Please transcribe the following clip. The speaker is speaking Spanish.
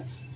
Bye.